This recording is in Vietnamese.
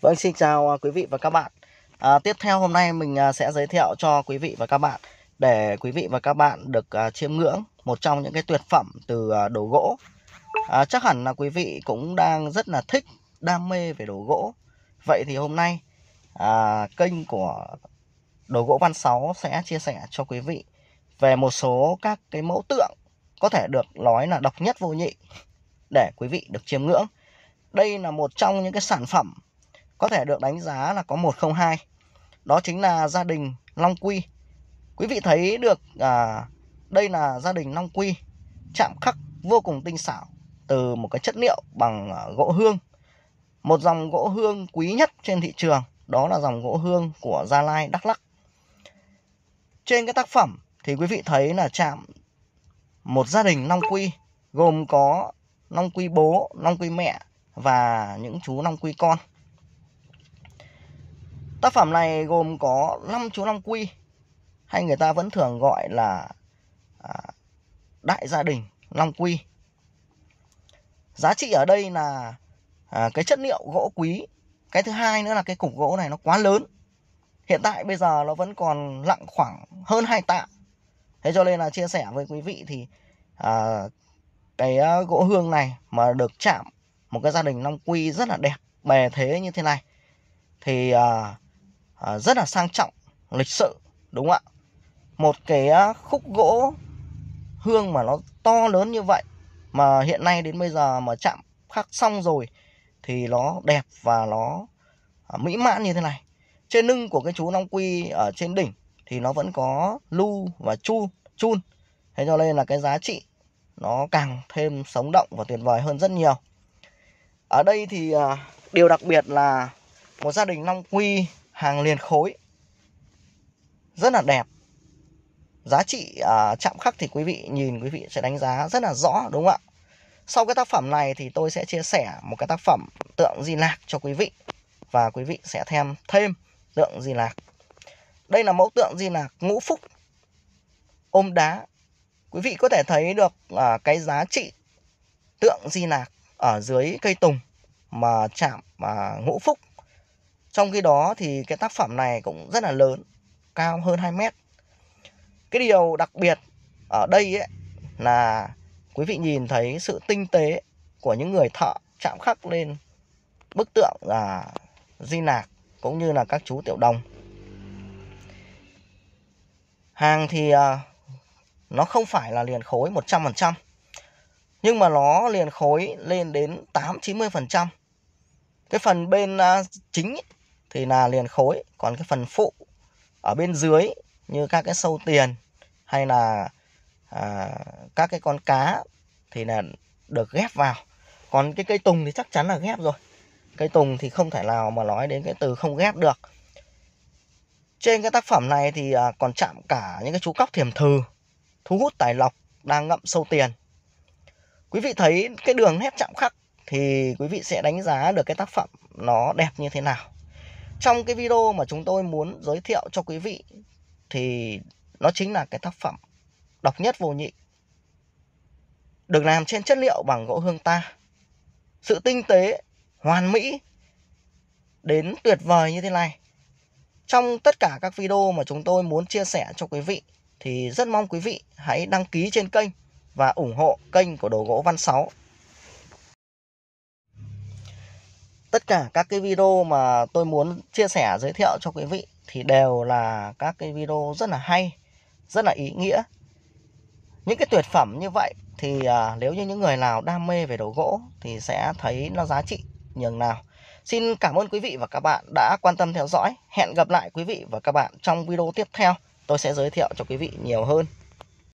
Vâng, xin chào à, quý vị và các bạn. À, tiếp theo hôm nay mình à, sẽ giới thiệu cho quý vị và các bạn để quý vị và các bạn được à, chiêm ngưỡng một trong những cái tuyệt phẩm từ à, đồ gỗ. À, chắc hẳn là quý vị cũng đang rất là thích, đam mê về đồ gỗ. Vậy thì hôm nay à, kênh của đồ gỗ Văn Sáu sẽ chia sẻ cho quý vị về một số các cái mẫu tượng có thể được nói là độc nhất vô nhị để quý vị được chiêm ngưỡng. Đây là một trong những cái sản phẩm có thể được đánh giá là có 102. Đó chính là gia đình Long Quy. Quý vị thấy được à, đây là gia đình Long Quy chạm khắc vô cùng tinh xảo từ một cái chất liệu bằng à, gỗ hương. Một dòng gỗ hương quý nhất trên thị trường, đó là dòng gỗ hương của Gia Lai Đắk Lắk. Trên cái tác phẩm thì quý vị thấy là chạm một gia đình Long Quy gồm có Long Quy bố, Long Quy mẹ và những chú Long Quy con. Tác phẩm này gồm có 5 chú Long Quy hay người ta vẫn thường gọi là à, đại gia đình Long Quy. Giá trị ở đây là à, cái chất liệu gỗ quý. Cái thứ hai nữa là cái cục gỗ này nó quá lớn. Hiện tại bây giờ nó vẫn còn lặng khoảng hơn 2 tạ. Thế cho nên là chia sẻ với quý vị thì à, cái à, gỗ hương này mà được chạm một cái gia đình Long Quy rất là đẹp, bề thế như thế này thì à, à, rất là sang trọng, lịch sự đúng không ạ? Một cái à, khúc gỗ hương mà nó to lớn như vậy mà hiện nay đến bây giờ mà chạm khắc xong rồi thì nó đẹp và nó à, mỹ mãn như thế này. Trên lưng của cái chú Long Quy ở trên đỉnh thì nó vẫn có lu và chu chun. Thế cho nên là cái giá trị nó càng thêm sống động và tuyệt vời hơn rất nhiều. Ở đây thì à, điều đặc biệt là một gia đình Long Quy hàng liền khối. Rất là đẹp. Giá trị à, chạm khắc thì quý vị nhìn quý vị sẽ đánh giá rất là rõ đúng không ạ? Sau cái tác phẩm này thì tôi sẽ chia sẻ một cái tác phẩm tượng di lạc cho quý vị. Và quý vị sẽ thêm thêm tượng di lạc. Đây là mẫu tượng di lạc ngũ phúc. Ôm đá. Quý vị có thể thấy được à, cái giá trị tượng di lạc ở dưới cây tùng mà chạm à, ngũ phúc trong khi đó thì cái tác phẩm này cũng rất là lớn, cao hơn 2 mét. Cái điều đặc biệt ở đây ấy là quý vị nhìn thấy sự tinh tế của những người thợ chạm khắc lên bức tượng là di nạc cũng như là các chú tiểu đồng. Hàng thì à, nó không phải là liền khối 100%, nhưng mà nó liền khối lên đến 8-90%. Cái phần bên à, chính thì là liền khối. Còn cái phần phụ ở bên dưới như các cái sâu tiền hay là à, các cái con cá thì là được ghép vào. Còn cái cây tùng thì chắc chắn là ghép rồi. Cây tùng thì không thể nào mà nói đến cái từ không ghép được. Trên cái tác phẩm này thì à, còn chạm cả những cái chú cóc thiềm thừ thu hút tài lộc đang ngậm sâu tiền. Quý vị thấy cái đường nét chạm khắc thì quý vị sẽ đánh giá được cái tác phẩm nó đẹp như thế nào trong cái video mà chúng tôi muốn giới thiệu cho quý vị thì nó chính là cái tác phẩm độc nhất vô nhị. Được làm trên chất liệu bằng gỗ hương ta. Sự tinh tế, hoàn mỹ, đến tuyệt vời như thế này. Trong tất cả các video mà chúng tôi muốn chia sẻ cho quý vị thì rất mong quý vị hãy đăng ký trên kênh và ủng hộ kênh của đồ gỗ văn sáu. Tất cả các cái video mà tôi muốn chia sẻ giới thiệu cho quý vị thì đều là các cái video rất là hay rất là ý nghĩa. Những cái tuyệt phẩm như vậy thì à, nếu như những người nào đam mê về đồ gỗ thì sẽ thấy nó giá trị nhường nào. Xin cảm ơn quý vị và các bạn đã quan tâm theo dõi. Hẹn gặp lại quý vị và các bạn trong video tiếp theo. Tôi sẽ giới thiệu cho quý vị nhiều hơn.